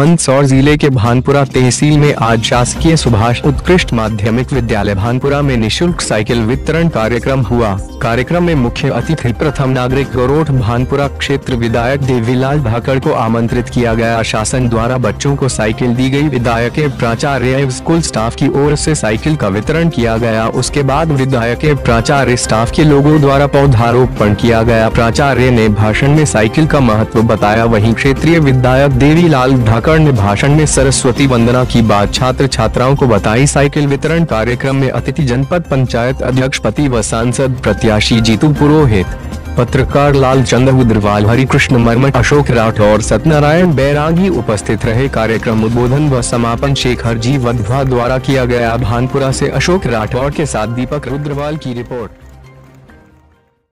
मंदसौर ज़िले के भानपुरा तहसील में आज शासकीय सुभाष उत्कृष्ट माध्यमिक विद्यालय भानपुरा में निशुल्क साइकिल वितरण कार्यक्रम हुआ। कार्यक्रम में मुख्य अतिथि प्रथम नागरिक गौरोठ भानपुरा क्षेत्र विधायक देवीलाल भाकड़ को आमंत्रित किया गया। शासन द्वारा बच्चों को साइकिल दी गई। विधायक प्राचार्य स्कूल स्टाफ की ओर से साइकिल का वितरण किया गया। उसके बाद विधायक प्राचार्य स्टाफ के लोगों द्वारा पौधारोपण किया गया। प्राचार्य ने भाषण में साइकिल का महत्व बताया। वही क्षेत्रीय विधायक देवीलाल ढाकड़ ने भाषण में सरस्वती वंदना की बात छात्र छात्राओं को बताई। साइकिल वितरण कार्यक्रम में अतिथि जनपद पंचायत अध्यक्ष, पति व सांसद प्रत्याशी जीतू पुरोहित, पत्रकार लाल चंद्र उद्रवाल हरिकृष्ण मर्मट अशोक राठौर, सत्यनारायण बैरागी उपस्थित रहे। कार्यक्रम उद्बोधन व समापन शेखर जी वधवा द्वारा किया गया। भानपुरा से अशोक राठौर के साथ दीपक रुद्रवाल की रिपोर्ट।